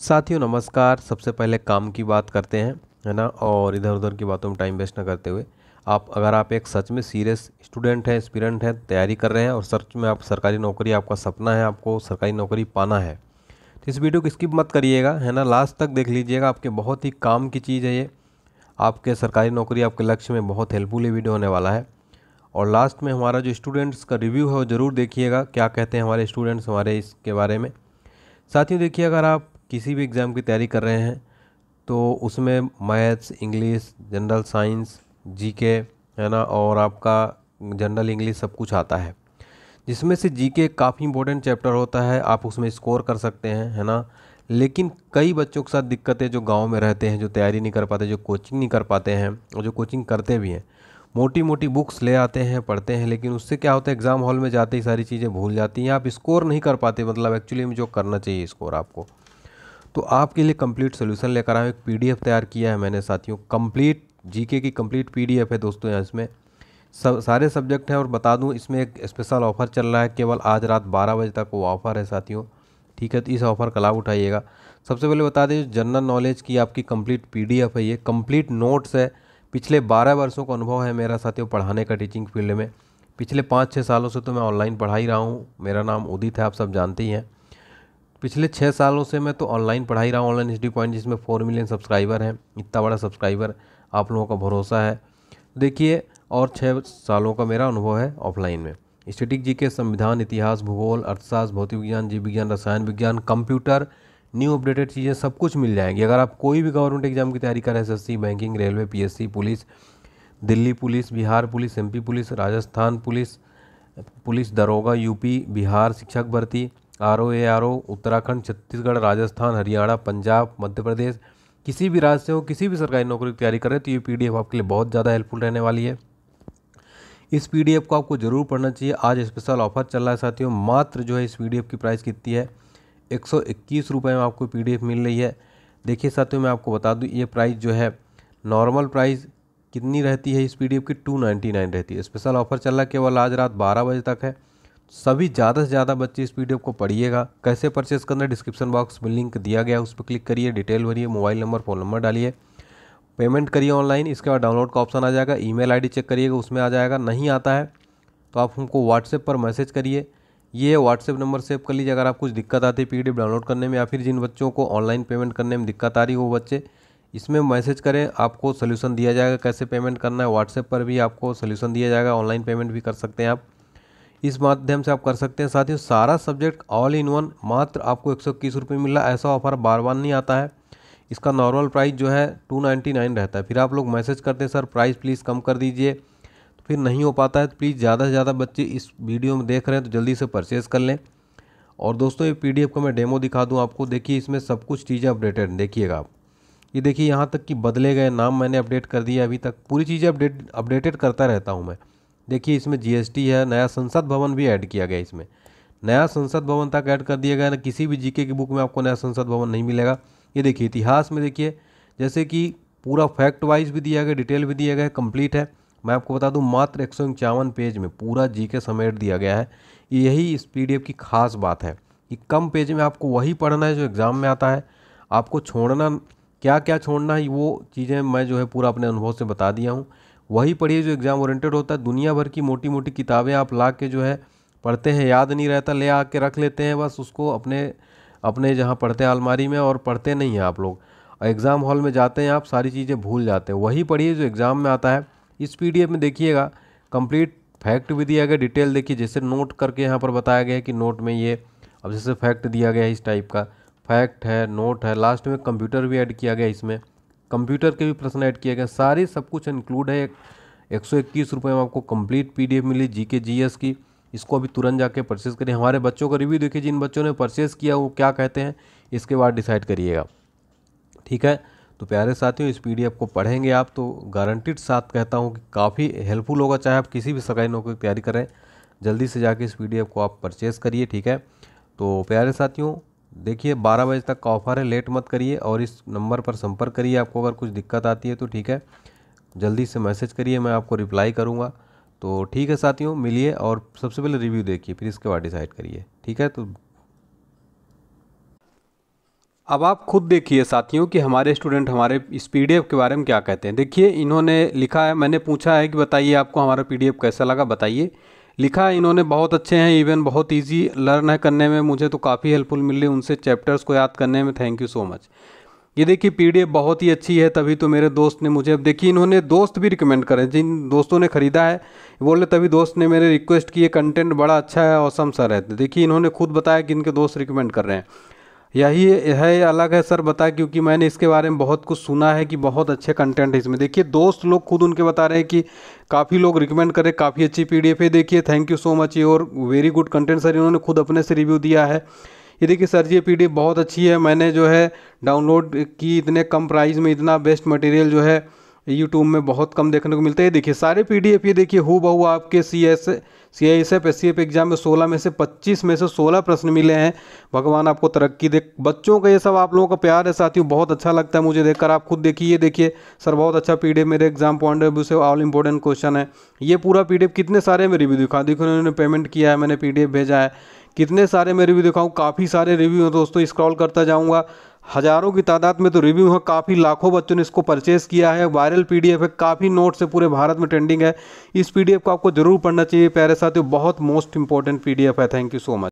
साथियों, नमस्कार। सबसे पहले काम की बात करते हैं, है ना? और इधर उधर की बातों में टाइम वेस्ट ना करते हुए। आप, अगर आप एक सच में सीरियस स्टूडेंट हैं एस्पिरेंट हैं, तैयारी कर रहे हैं और सच में आप सरकारी नौकरी, आपका सपना है, आपको सरकारी नौकरी पाना है तो इस वीडियो को स्किप मत करिएगा, है ना? लास्ट तक देख लीजिएगा, आपके बहुत ही काम की चीज़ है ये। आपके सरकारी नौकरी, आपके लक्ष्य में बहुत हेल्पफुल ये वीडियो होने वाला है। और लास्ट में हमारा जो स्टूडेंट्स का रिव्यू है, वो ज़रूर देखिएगा, क्या कहते हैं हमारे स्टूडेंट्स हमारे इसके बारे में। साथियों, देखिए, अगर आप किसी भी एग्ज़ाम की तैयारी कर रहे हैं तो उसमें maths, English, general science, GK, है ना, और आपका जनरल इंग्लिश सब कुछ आता है। जिसमें से जीके काफ़ी इंपॉर्टेंट चैप्टर होता है, आप उसमें स्कोर कर सकते हैं, है ना। लेकिन कई बच्चों के साथ दिक्कतें जो गाँव में रहते हैं, जो तैयारी नहीं कर पाते, जो कोचिंग नहीं कर पाते हैं, और जो कोचिंग करते भी हैं। मोटी मोटी बुक्स ले आते हैं, पढ़ते हैं, लेकिन उससे क्या होता है एग्ज़ाम हॉल में जाते ही सारी चीज़ें भूल जाती हैं, आप स्कोर नहीं कर पाते मतलब एक्चुअली में जो करना चाहिए स्कोर आपको। तो आपके लिए कंप्लीट सोल्यूशन लेकर आया एक पीडीएफ तैयार किया है मैंने, साथियों। कंप्लीट जीके की कंप्लीट पीडीएफ है दोस्तों यहाँ इसमें। सब, सारे सब्जेक्ट हैं और बता दूँ, इसमें एक स्पेशल ऑफ़र चल रहा है। केवल आज रात बारह बजे तक वो ऑफ़र है, साथियों। ठीक है तो इस ऑफ़र का लाभ उठाइएगा। सबसे पहले बता दें जनरल नॉलेज की आपकी कंप्लीट पीडीएफ है ये। कंप्लीट नोट्स है। पिछले बारह वर्षों का अनुभव है मेरा, साथियों, पढ़ाने का टीचिंग फ़ील्ड में। पिछले पाँच छः सालों से तो मैं ऑनलाइन पढ़ा ही रहा हूँ। मेरा नाम उदित है, आप सब जानते ही हैं। पिछले छः सालों से मैं तो ऑनलाइन पढ़ाई रहा हूँ ऑनलाइन एच पॉइंट जिसमें फोर मिलियन सब्सक्राइबर हैं, इतना बड़ा सब्सक्राइबर आप लोगों का भरोसा है। देखिए, और छः सालों का मेरा अनुभव है ऑफलाइन में। स्टेटिक जी के संविधान, इतिहास, भूगोल, अर्थशास्त्र, भौतिक विज्ञान, जीव विज्ञान, रसायन विज्ञान कंप्यूटर न्यू अपडेटेड चीज़ें सब कुछ मिल जाएँगी। अगर आप कोई भी गवर्नमेंट एग्ज़ाम की तैयारी करें S banking railway PSC police Delhi police Bihar police MP police Rajasthan police police दरोगा यूपी बिहार, शिक्षक भर्ती R O A R O Uttarakhand, Chhattisgarh, Rajasthan, Haryana, Punjab, Madhya Pradesh, किसी भी राज्य से हो, किसी भी सरकारी नौकरी की तैयारी करें तो ये पीडीएफ आपके लिए बहुत ज़्यादा हेल्पफुल रहने वाली है। इस पीडीएफ को आपको ज़रूर पढ़ना चाहिए। आज स्पेशल ऑफ़र चल रहा है साथियों, मात्र जो है इस पीडीएफ की प्राइस कितनी है? एक सौ इक्कीस रुपये में आपको पीडीएफ मिल रही है। देखिए साथियों, मैं आपको बता दूँ, ये प्राइस जो है नॉर्मल प्राइस कितनी रहती है इस पीडीएफ की? टू नाइन्टी नाइन रहती है। स्पेशल ऑफ़र चल रहा है केवल आज रात बारह बजे तक है। सभी ज़्यादा से ज़्यादा बच्चे इस वीडियो को पढ़िएगा। कैसे परचेस करना है डिस्क्रिप्शन बॉक्स में लिंक दिया गया, उस पर क्लिक करिए डिटेल भरिए मोबाइल नंबर फ़ोन नंबर डालिए। पेमेंट करिए ऑनलाइन इसके बाद डाउनलोड का ऑप्शन आ जाएगा ईमेल आईडी चेक करिएगा, उसमें आ जाएगा, नहीं आता है तो आप हमको व्हाट्सएप पर मैसेज करिए। ये व्हाट्सएप नंबर सेव कर लीजिए, अगर आप कुछ दिक्कत आती है पीडीएफ डाउनलोड करने में, या फिर जिन बच्चों को ऑनलाइन पेमेंट करने में दिक्कत आ रही है बच्चे, इसमें मैसेज करें, आपको सोल्यूशन दिया जाएगा कैसे पेमेंट करना है। व्हाट्सएप पर भी आपको सोल्यूशन दिया जाएगा ऑनलाइन पेमेंट भी कर सकते हैं आप। इस माध्यम से आप कर सकते हैं। साथ ही सारा सब्जेक्ट ऑल इन वन मात्र आपको एक सौ इक्कीस रुपये मिल ऐसा ऑफ़र बार बार नहीं आता है। इसका नॉर्मल प्राइस जो है टू नाइन्टी नाइन रहता है। फिर आप लोग मैसेज करते हैं, सर प्राइस प्लीज़ कम कर दीजिए। तो फिर नहीं हो पाता है। तो प्लीज़ ज़्यादा से ज़्यादा बच्चे इस वीडियो में देख रहे हैं तो जल्दी से परचेज़ कर लें। और दोस्तों, ये पी का मैं डेमो दिखा दूँ आपको। देखिए, इसमें सब कुछ चीज़ें अपडेटेड देखिएगा आप। ये देखिए, यहाँ तक कि बदले गए नाम मैंने अपडेट कर दिया अभी तक पूरी चीज़ें अपडेट अपडेटेड करता रहता हूँ मैं। देखिए, इसमें जीएसटी है, नया संसद भवन भी ऐड किया गया इसमें। नया संसद भवन तक ऐड कर दिया गया ना, किसी भी जीके की बुक में आपको नया संसद भवन नहीं मिलेगा। ये देखिए, इतिहास में देखिए, जैसे कि पूरा फैक्ट वाइज भी दिया गया डिटेल भी दिया गया कंप्लीट है। मैं आपको बता दूँ, मात्र एक पेज में पूरा जीके समेट दिया गया है। यही इस पीडीएफ की खास बात है कि कम पेज में आपको वही पढ़ना है जो एग्ज़ाम में आता है। आपको छोड़ना क्या क्या छोड़ना है, वो चीज़ें मैं जो है पूरा अपने अनुभव से बता दिया हूँ। वही पढ़िए जो एग्ज़ाम ओरिएंटेड होता है दुनिया भर की मोटी मोटी किताबें आप ला के जो है, पढ़ते हैं, याद नहीं रहता, ले आके रख लेते हैं, बस उसको अपने अपने जहाँ पढ़ते हैं अलमारी में और पढ़ते नहीं हैं आप लोग। एग्ज़ाम हॉल में जाते हैं आप, सारी चीज़ें भूल जाते हैं। वही पढ़िए जो एग्ज़ाम में आता है, इस पीडीएफ में देखिएगा कंप्लीट फैक्ट भी दिया गया डिटेल देखिए, जैसे नोट करके यहाँ पर बताया गया है कि नोट में ये, अब जैसे फैक्ट दिया गया है इस टाइप का फैक्ट है नोट है लास्ट में कंप्यूटर भी ऐड किया गया इसमें। कंप्यूटर के भी प्रश्न ऐड किए गए, सारे सब कुछ इंक्लूड है। एक सौ इक्कीस रुपये में आपको कंप्लीट पीडीएफ मिली जी के जी एस की। इसको अभी तुरंत जाके परचेज़ करिए। हमारे बच्चों का रिव्यू देखिए, जिन बच्चों ने परचेज़ किया, वो क्या कहते हैं, इसके बाद डिसाइड करिएगा। ठीक है? तो प्यारे साथियों, इस पीडीएफ को पढ़ेंगे आप तो गारंटीड साथ कहता हूँ कि काफ़ी हेल्पफुल होगा। चाहे आप किसी भी सरकारी नौकरी की तैयारी करें, जल्दी से जाके इस पीडीएफ को आप परचेज़ करिए। ठीक है? तो प्यारे साथियों देखिए, बारह बजे तक का ऑफ़र है, लेट मत करिए और इस नंबर पर संपर्क करिए। आपको अगर कुछ दिक्कत आती है तो ठीक है, जल्दी से मैसेज करिए, मैं आपको रिप्लाई करूँगा। तो ठीक है साथियों, मिलिए और सबसे पहले रिव्यू देखिए, फिर इसके बाद डिसाइड करिए। ठीक है तो अब आप खुद देखिए साथियों कि हमारे स्टूडेंट, हमारे इस पीडीएफ के बारे में क्या कहते हैं। देखिए, इन्होंने लिखा है, मैंने पूछा है कि बताइए आपको हमारा पीडीएफ कैसा लगा, बताइए। लिखा इन्होंने बहुत अच्छे हैं इवन बहुत इजी लर्न है करने में, मुझे तो काफ़ी हेल्पफुल मिली उनसे चैप्टर्स को याद करने में थैंक यू सो मच ये देखिए पीडीएफ बहुत ही अच्छी है, तभी तो मेरे दोस्त ने मुझे, अब देखिए, इन्होंने दोस्त भी रिकमेंड करे जिन दोस्तों ने ख़रीदा है बोले, तभी दोस्त ने मेरे रिक्वेस्ट किए कंटेंट बड़ा अच्छा है औसम सर है। देखिए, इन्होंने खुद बताया कि इनके दोस्त रिकमेंड कर रहे हैं। यही है अलग है सर बताए क्योंकि मैंने इसके बारे में बहुत कुछ सुना है कि बहुत अच्छे कंटेंट है इसमें। देखिए, दोस्त लोग खुद उनके बता रहे हैं कि काफ़ी लोग रिकमेंड करें काफ़ी अच्छी पीडीएफ है, देखिए थैंक यू सो मच और वेरी गुड कंटेंट सर इन्होंने खुद अपने से रिव्यू दिया है। ये देखिए सर जी, ये पीडीएफ बहुत अच्छी है, मैंने जो है डाउनलोड की इतने कम प्राइस में इतना बेस्ट मटेरियल जो है यूट्यूब में बहुत कम देखने को मिलता है। देखिए, सारे पीडीएफ ये देखिए हु बहु आपके C S C I S F S C F exam में 16 में से 25 में से 16 प्रश्न मिले हैं। भगवान आपको तरक्की दे। बच्चों का ये सब आप लोगों का प्यार है साथियों, बहुत अच्छा लगता है मुझे देखकर। आप खुद देखिए, ये देखिए, सर बहुत अच्छा PDF मेरे एग्ज़ाम पॉइंट ऑफ़ व्यू से ऑल इंपॉर्टेंट क्वेश्चन है। ये पूरा पीडीएफ कितने सारे में रिव्यू दिखा देखो उन्होंने पेमेंट किया है, मैंने पीडीएफ भेजा है। कितने सारे मैं रिव्यू दिखाऊँ? काफ़ी सारे रिव्यू हैं दोस्तों स्क्रॉल करता जाऊँगा। हज़ारों की तादाद में तो रिव्यू है, काफ़ी लाखों बच्चों ने इसको परचेस किया है वायरल पीडीएफ है, काफ़ी नोट्स है पूरे भारत में ट्रेंडिंग है। इस पीडीएफ को आपको ज़रूर पढ़ना चाहिए, प्यारे साथियों, बहुत मोस्ट इंपॉर्टेंट पीडीएफ है। Thank you so much